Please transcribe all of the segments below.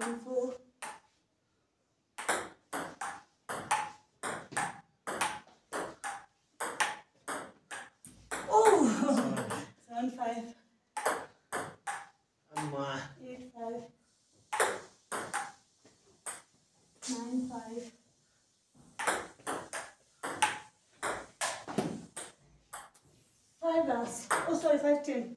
simple. Oh! Seven five. Uh, Eight five. Nine five. Five last. Oh, sorry, five ten.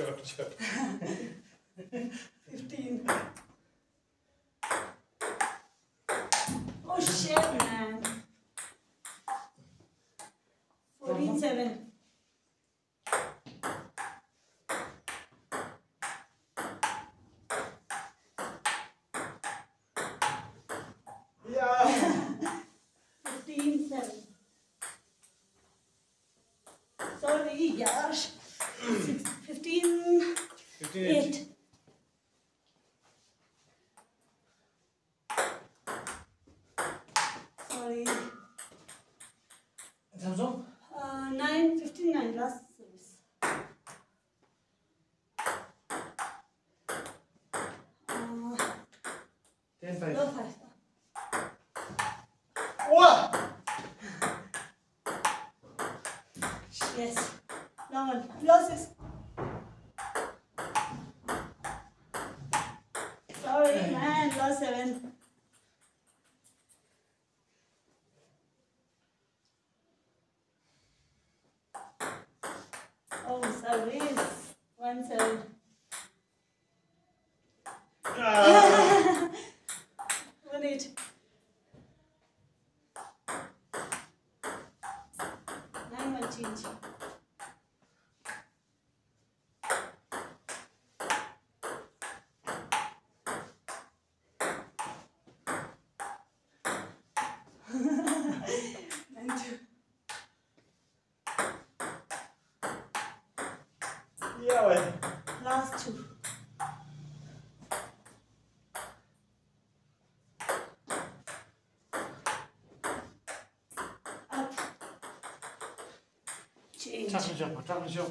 sure, sure. 15. Oh shit, man. 14, 7. Sorry, gosh. did. It. Sorry. Thumbs up? Uh, 9.59 last service. Uh, 10 No Yes. No one. No six. man. Lost. Oh, service. One served. Ah. One białe. Last two. Up. Czarny ziomo, czarny ziomo.